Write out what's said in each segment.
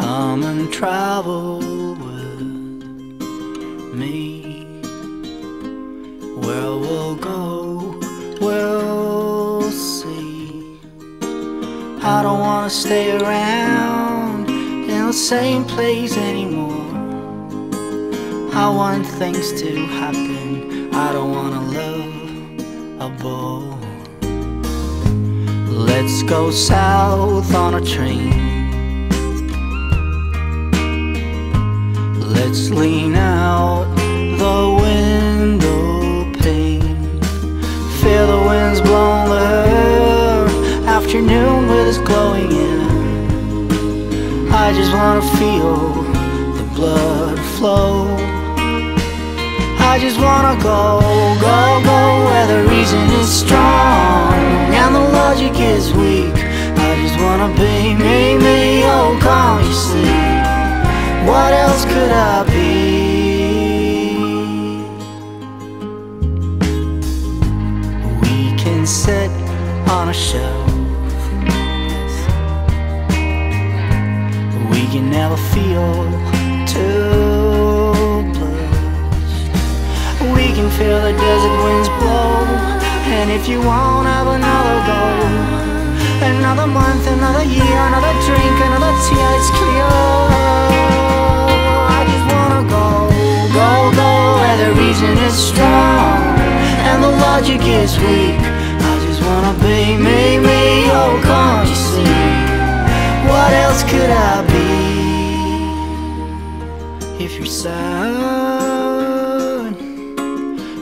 Come and travel with me. Where we'll go, we'll see. I don't wanna stay around in the same place anymore. I want things to happen. I don't wanna live a bore. Let's go south on a train. Let's lean out the window pane. Feel the winds blowing the afternoon with us glowing in. I just wanna feel the blood flow. I just wanna go, go, go where the reason is strong sit on a shelf. We can never feel too blessed. We can feel the desert winds blow. And if you won't have another go, another month, another year, another drink, another tear, it's clear. I just wanna go, go, go where the reason is strong and the logic is weak. Else could I be? If you're sad,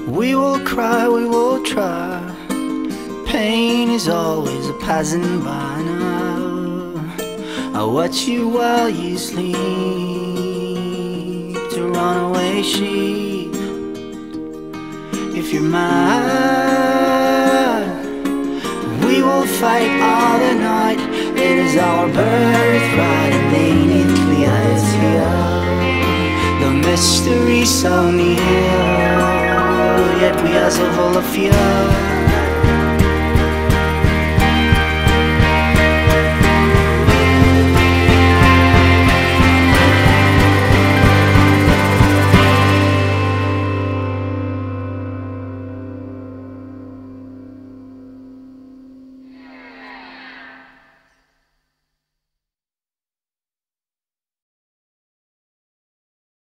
we will cry, we will try. Pain is always a passing by now. I watch you while you sleep to runaway sheep. If you're mad, we will fight all the night. It is our birthright, so near, yet we are so full of fear.